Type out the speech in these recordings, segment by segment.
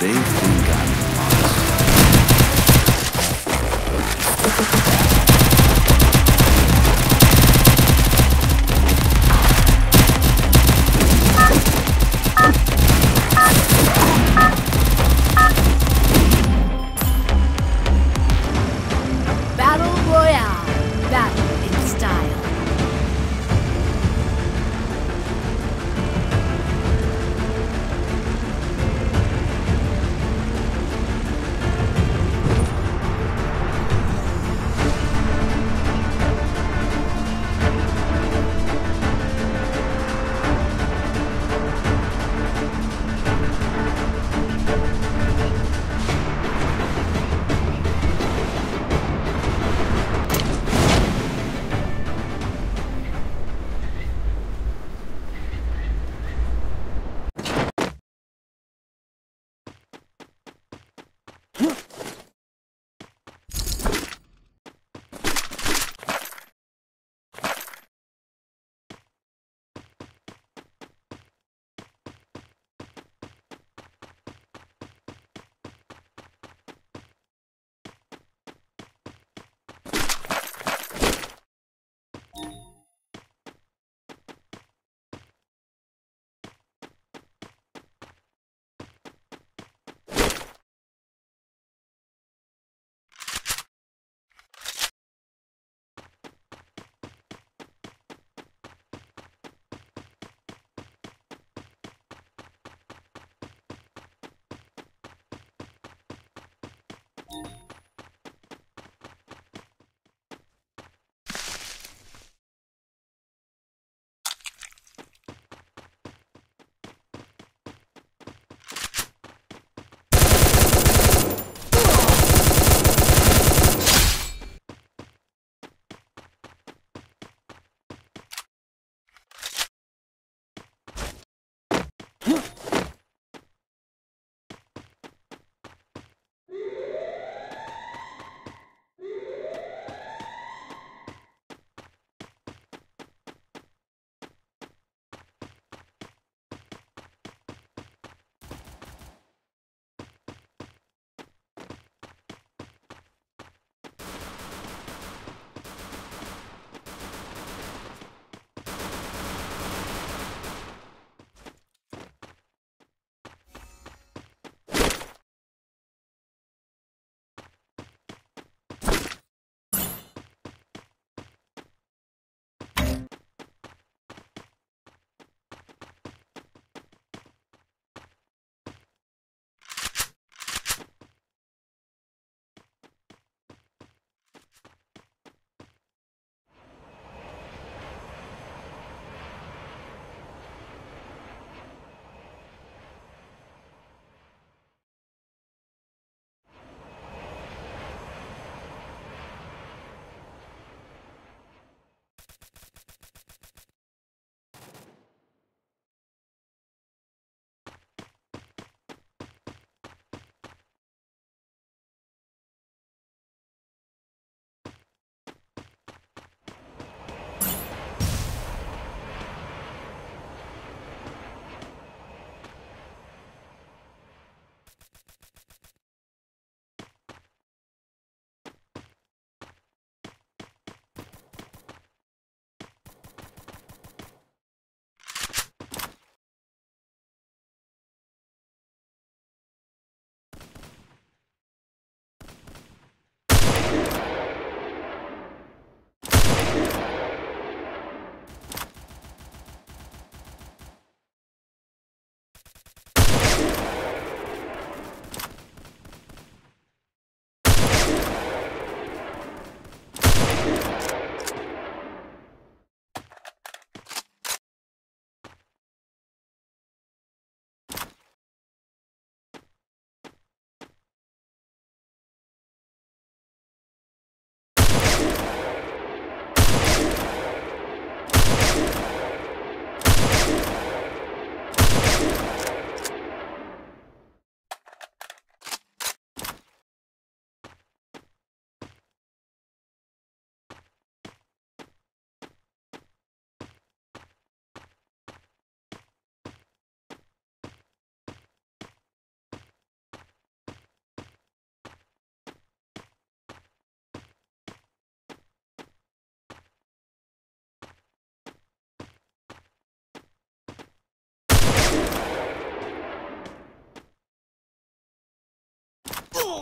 They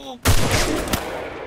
Oh.